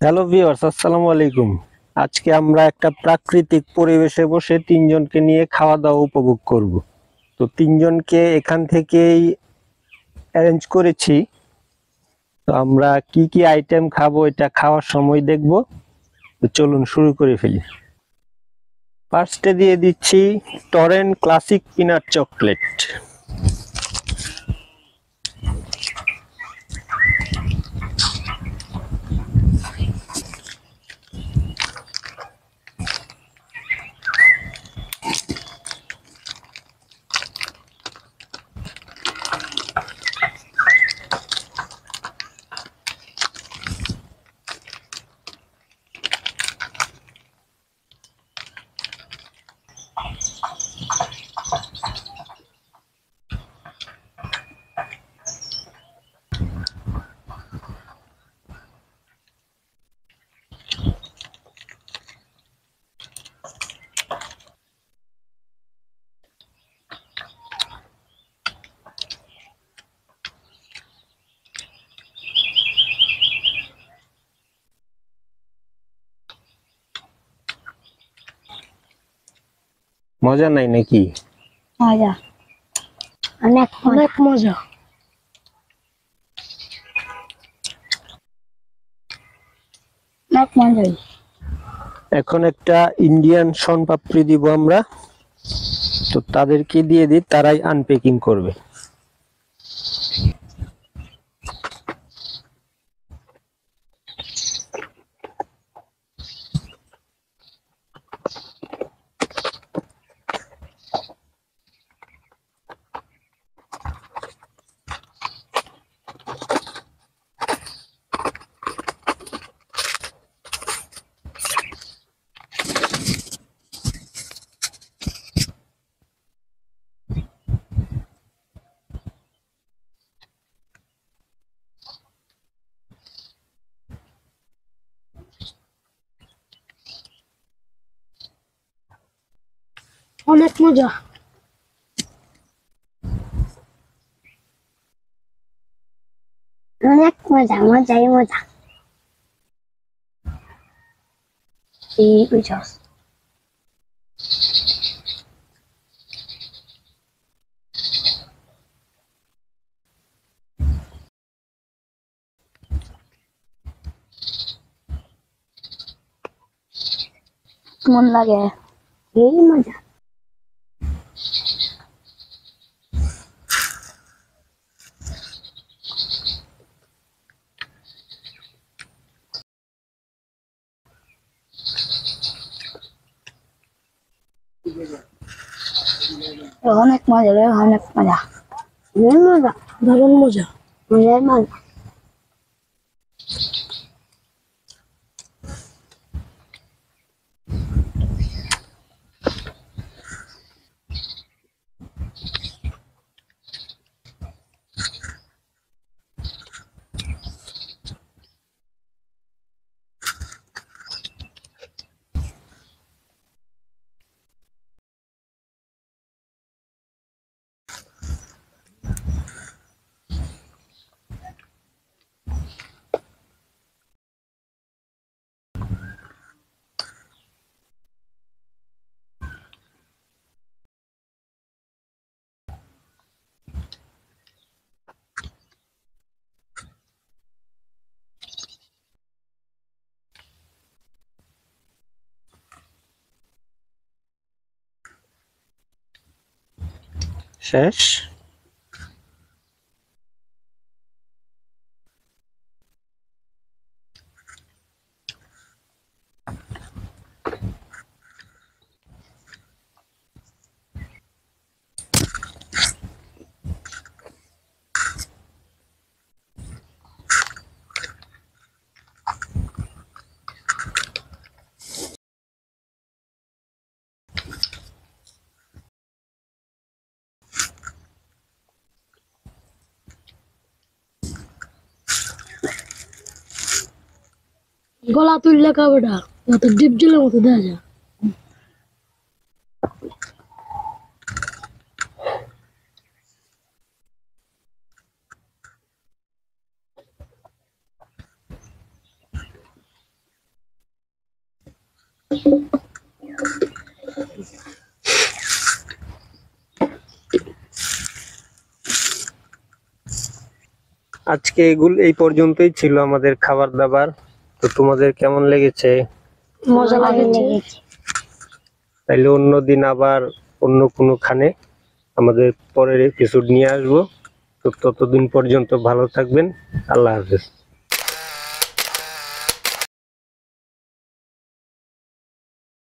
Hello viewers, আসসালামু আলাইকুম। আজকে আমরা একটা প্রাকৃতিক পরিবেশে বসে তিনজনকে নিয়ে খাওয়া দাওয়া উপভোগ করব। তো তিনজনকে এখান থেকেই অ্যারেঞ্জ করেছি। তো আমরা কি কি আইটেম খাব এটা খাওয়ার সময় দেখব। তো চলুন শুরু করে ফেলি। ফার্স্টে দিয়ে দিচ্ছি টরেন ক্লাসিক পিনাট চকলেট মজা নাই নাকি? মজা। অনেক অনেক মজা। এখন একটা ইন্ডিয়ান শন পাপড়ি দিব আমরা। তো তাদেরকে দিয়ে দিই তারাই আনপ্যাকিং করবে। অনেক মজা অনেক মজা মজাই মজা এই বুঝাস কেমন লাগে এই মজা অনেক মজা রে অনেক মজা অনেক মজা দারুণ মজা মজার মজা Fish. গলা তুললে কাবেটা যত ডিপ জলের মতো দেওয়া যায়। আজকে এগুলো এই পর্যন্তই ছিল আমাদের খাবার দাবার। তো তোমাদের কেমন লেগেছে? মজা লাগেছে। তাইলে অন্য দিন আবার অন্য কোনো খানে আমাদের পরের এপিসোড নিয়ে আসব। তো ততদিন পর্যন্ত ভালো থাকবেন। আল্লাহ হাফেজ।